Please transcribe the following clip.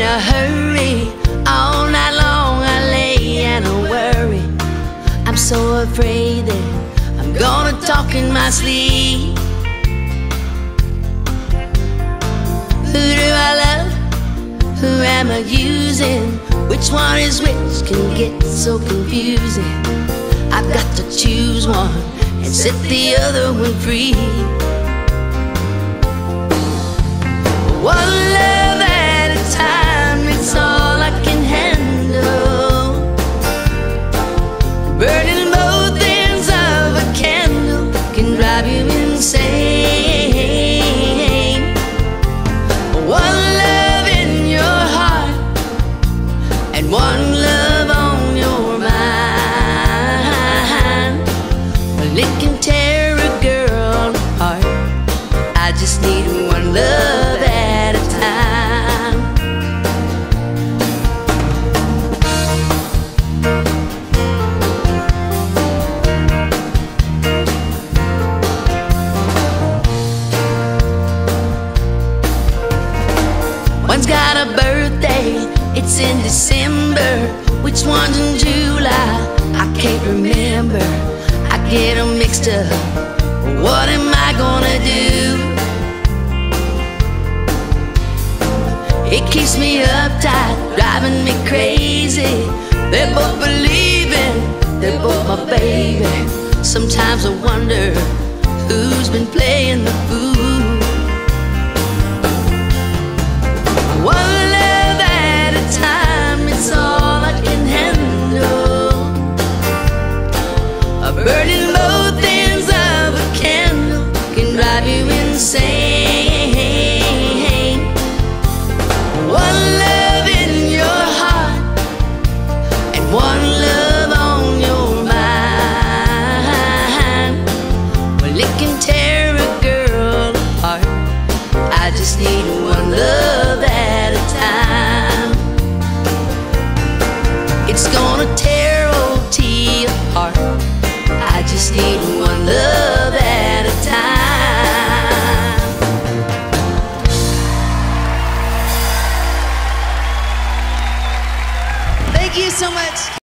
a hurry. All night long I lay and I worry. I'm so afraid that I'm gonna talk in my sleep. Who do I love? Who am I using? Which one is which can get so confusing. I've got to choose one and set the other one free. One love in your heart and one love on your mind. Well, it can tear a girl apart. I just need one love birthday, it's in December. Which one's in July? I can't remember. I get them mixed up. What am I gonna do? It keeps me uptight, driving me crazy. They're both believing, they're both my baby. Sometimes I wonder who's been playing the fool. one love at a time. It's gonna tear old T apart. I just need one love at a time. Thank you so much.